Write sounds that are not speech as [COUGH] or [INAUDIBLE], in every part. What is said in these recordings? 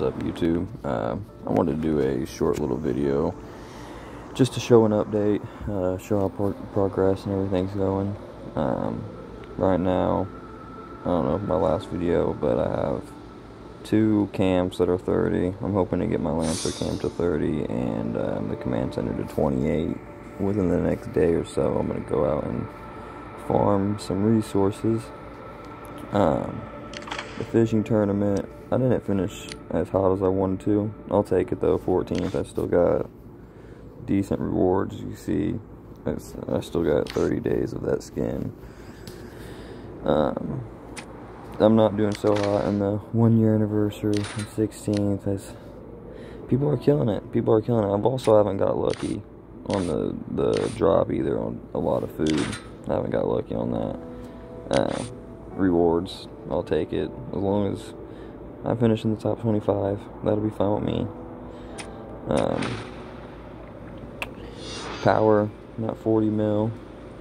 What's up YouTube? Uh, I wanted to do a short little video just to show an update, uh, show how pro progress and everything's going. Um, right now, I don't know my last video, but I have two cams that are 30. I'm hoping to get my Lancer cam to 30 and um, the command center to 28 within the next day or so. I'm going to go out and farm some resources. Um, the fishing tournament I didn't finish as hot as I wanted to. I'll take it though, 14th. I still got decent rewards. You see, I still got 30 days of that skin. Um, I'm not doing so hot in the one year anniversary, 16th. As people are killing it. People are killing it. I've also haven't got lucky on the the drop either on a lot of food. I haven't got lucky on that. Uh, rewards, I'll take it as long as I finish in the top 25. That'll be fine with me. Um, power, not 40 mil.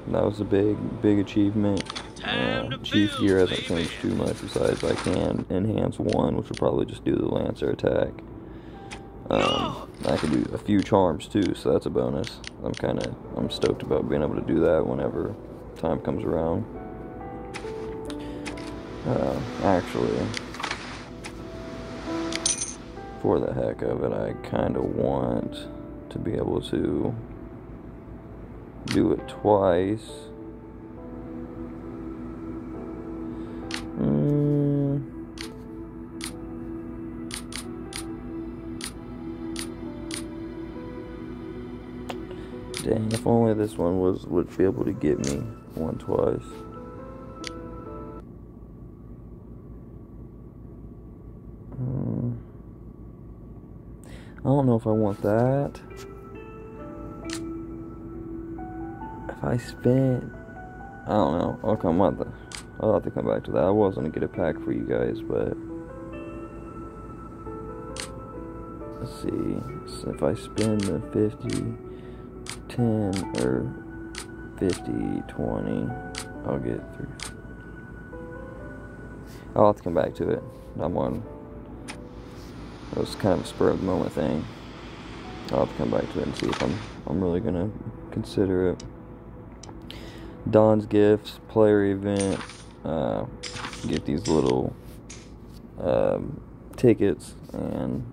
That was a big, big achievement. Uh, Chief gear hasn't changed too much besides I can enhance one, which will probably just do the Lancer attack. Um, I can do a few charms too, so that's a bonus. I'm kind of, I'm stoked about being able to do that whenever time comes around. Uh, actually, for the heck of it, I kind of want to be able to do it twice. Mm. Dang, if only this one was would be able to get me one twice. Don't know if I want that. If I spend, I don't know. I'll come I'll have to come back to that. I was gonna get a pack for you guys, but let's see. So if I spend the 50, 10, or 50, 20, I'll get through. I'll have to come back to it. I'm on it was kind of a spur of the moment thing. I'll have to come back to it and see if I'm I'm really gonna consider it. Don's gifts, player event, uh, get these little um, tickets, and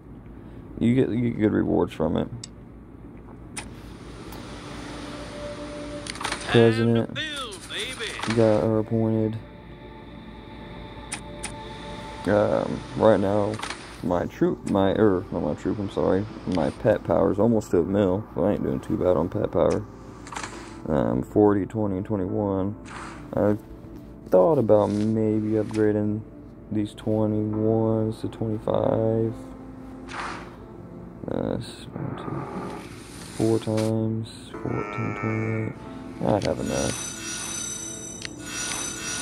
you get you get good rewards from it. President got appointed. Um, right now, my troop, my, er, not my troop, I'm sorry, my pet power is almost to a mil, so I ain't doing too bad on pet power. Um, 40, 20, and 21. I thought about maybe upgrading these 21s to 25. Uh, one, two, four times, 14, 28. I'd have enough.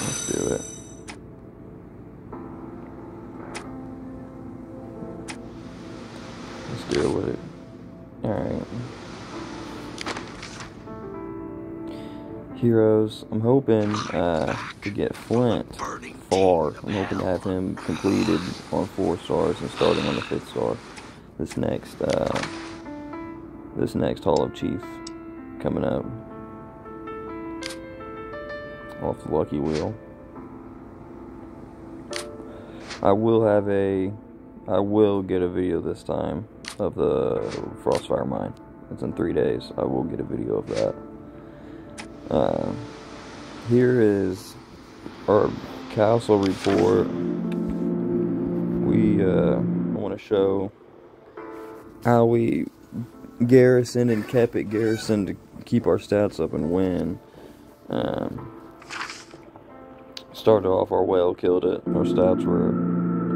Let's do it. Deal with it. Alright. Heroes. I'm hoping uh, to get Flint far. I'm hoping to have him completed on four stars and starting on the fifth star. This next, uh, this next Hall of Chief coming up. Off the lucky wheel. I will have a, I will get a video this time of the Frostfire mine. It's in three days. I will get a video of that. Uh, here is our castle report. We uh, want to show how we garrisoned and kept it garrisoned to keep our stats up and win. Um, started off our whale killed it. Our stats were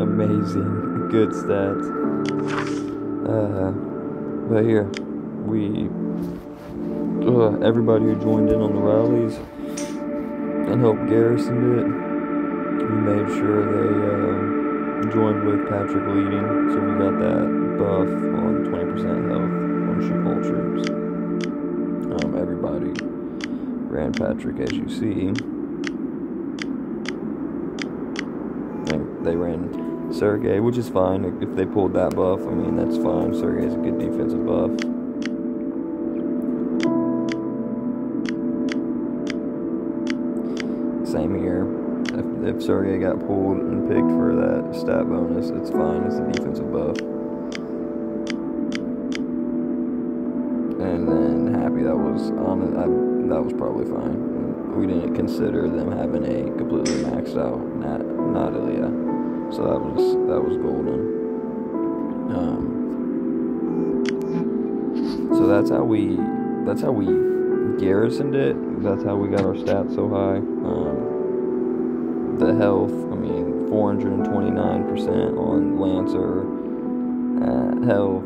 amazing, [LAUGHS] good stats. Uh, but here, we, uh, everybody who joined in on the rallies and helped garrison it, we made sure they uh, joined with Patrick leading, so we got that buff on 20% health on all troops. Um, everybody ran Patrick as you see. they ran Sergey, which is fine if they pulled that buff. I mean, that's fine. Sergey's a good defensive buff. Same here. If, if Sergey got pulled and picked for that stat bonus, it's fine. It's a defensive buff. And then happy that was on. That was probably fine. We didn't consider them having a completely maxed out Nat Natalia, so that was that was golden. Um, so that's how we that's how we garrisoned it. That's how we got our stats so high. Um, the health, I mean, 429% on Lancer. Uh, health,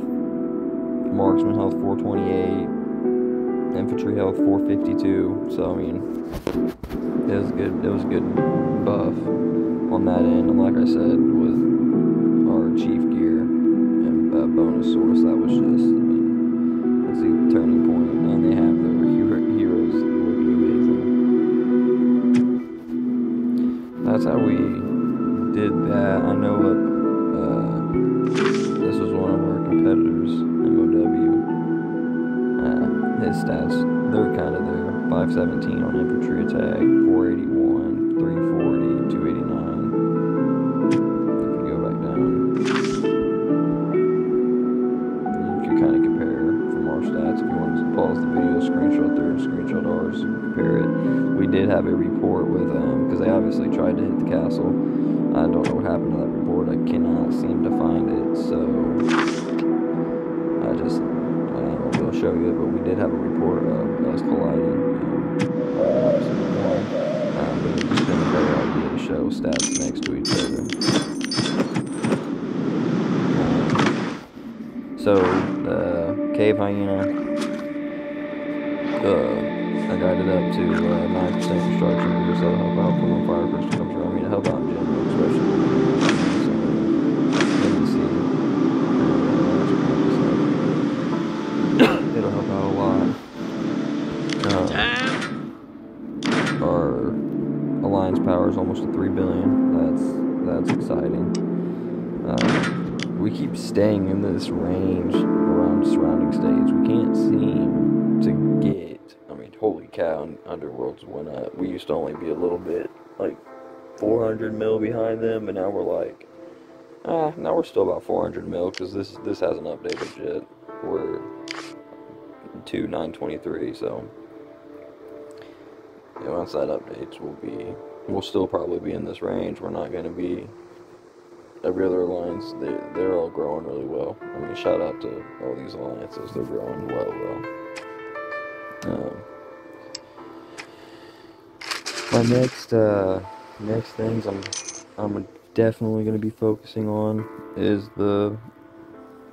marksman health 428, infantry health 452. So I mean, it was good. It was a good buff on that end. And like I said, with our chief gear and uh, bonus source, that was just. I mean, that's the turning point. and they have their heroes looking amazing. That's how we did that. I know what. Uh, this was one of our competitors MOW. his stats, they're kind of there. 517 on infantry attack, 481, 340, 289. Screenshot theirs, screenshot ours, and compare it. We did have a report with them, because they obviously tried to hit the castle. I don't know what happened to that report. I cannot seem to find it, so I just I don't know if I'll show you it, but we did have a report of us colliding. Um, but it just been a better idea to show stats next to each other. So, the Cave Hyena, uh, I got it up to uh, 9% construction because help out for when fire crystal comes mean, holy! Underworlds up. We used to only be a little bit like 400 mil behind them, and now we're like. Ah, now we're still about 400 mil because this this hasn't updated yet. We're to 923 so once that updates we'll be we'll still probably be in this range we're not going to be every other alliance they, they're all growing really well I mean shout out to all these alliances they're growing well well um, my next uh, next things I'm I'm definitely going to be focusing on is the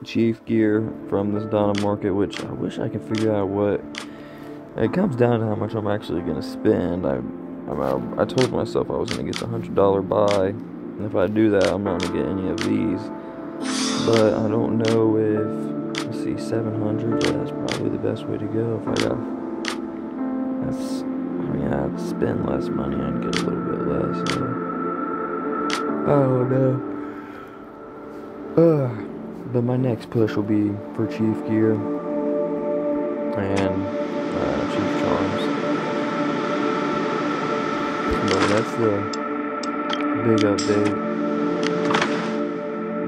chief gear from this Donna market, which I wish I could figure out what. It comes down to how much I'm actually going to spend. I, I, I told myself I was going to get the hundred dollar buy, and if I do that, I'm not going to get any of these. But I don't know if let's see, 700. Yeah, that's probably the best way to go. If I got that's, mean, I'd spend less money and get a little bit less. So. Oh no. Ugh. But my next push will be for Chief Gear and uh, Chief Charms. But that's the big update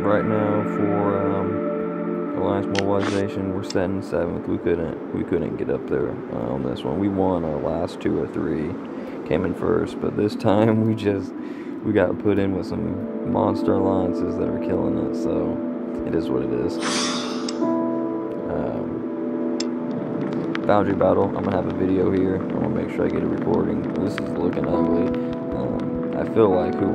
right now for um, Alliance Mobilization. We're setting seventh. We couldn't we couldn't get up there uh, on this one. We won our last two or three, came in first, but this time we just we got put in with some monster alliances that are killing it. So it is what it is. Um, foundry battle. I'm gonna have a video here. I'm gonna make sure I get a recording. This is looking ugly. Um, I feel like who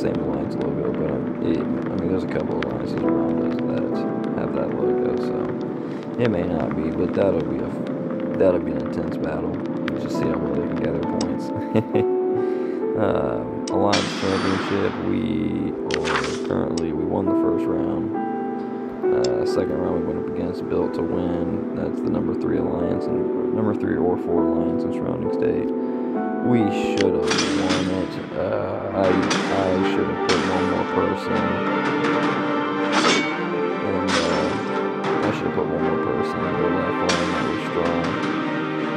same alliance logo, but um, it, I mean, there's a couple of alliances around us that have that logo, so it may not be, but that'll be a that'll be an intense battle. Let's just see how well they can gather points. uh, [LAUGHS] Alliance Championship, we are currently, we won the first round. Uh, second round, we went up against Built to Win. That's the number three alliance and number three or four alliance in surrounding state. We should have won it. Uh, I, I I should have put one more person. And uh, I should have put one more person in the left lane that was strong.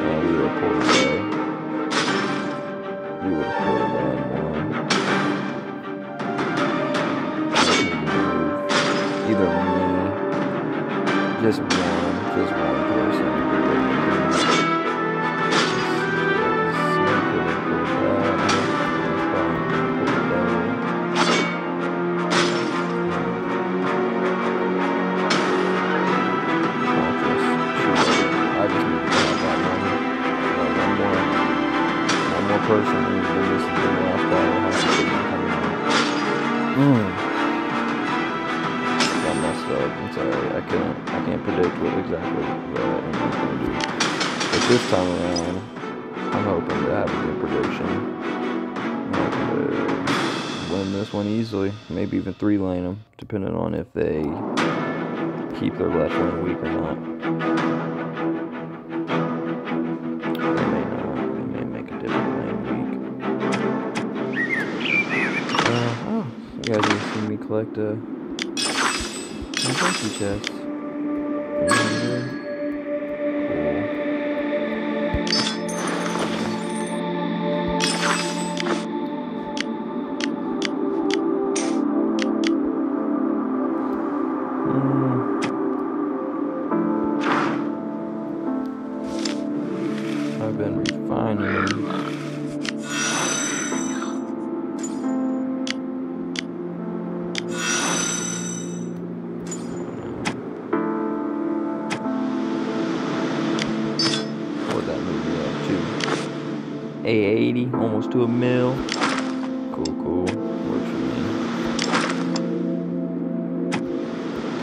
Uh, we would have pulled away. We would have pulled away one. Either me, just this time around, I'm hoping to have a good prediction. Win this one easily. Maybe even three lane them, depending on if they keep their left lane weak or not. They may not. They may make a different lane weak. Uh, oh, You guys have seen me collect a, a chest. A80, almost to a mil. Cool, cool. Works for me.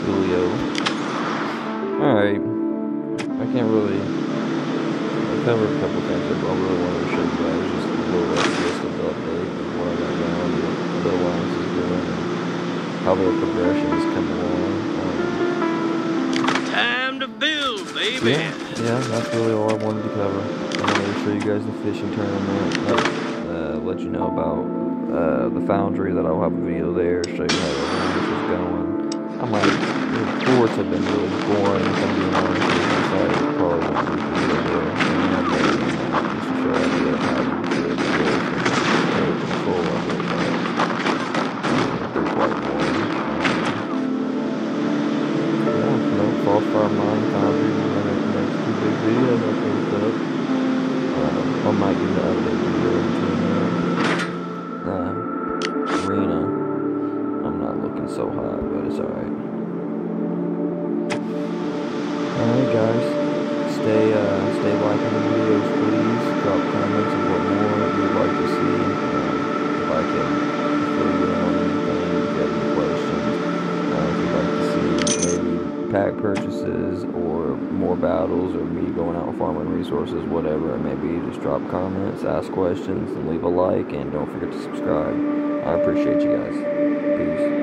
Coolio. Alright. I can't really I covered a couple things I really wanted to show you guys. Just a little list of the update of what I got going, what the Alliance is doing, how their progression is coming along. Baby. Yeah, yeah, that's really all I wanted to cover. I wanted to show you guys the fishing tournament, let, uh, let you know about uh, the foundry that I'll have a video there, show you how the is going. I might, the forts have been really boring, if I'm being honest I probably won't do the video there. And I'm just to show you how stay uh, stay liking the videos please. Drop comments of what more you'd like to see. Um, if I can fill you on anything, if you have any questions. Uh, if you'd like to see maybe pack purchases or more battles or me going out and farming resources, whatever it may be, just drop comments, ask questions, and leave a like, and don't forget to subscribe. I appreciate you guys. Peace.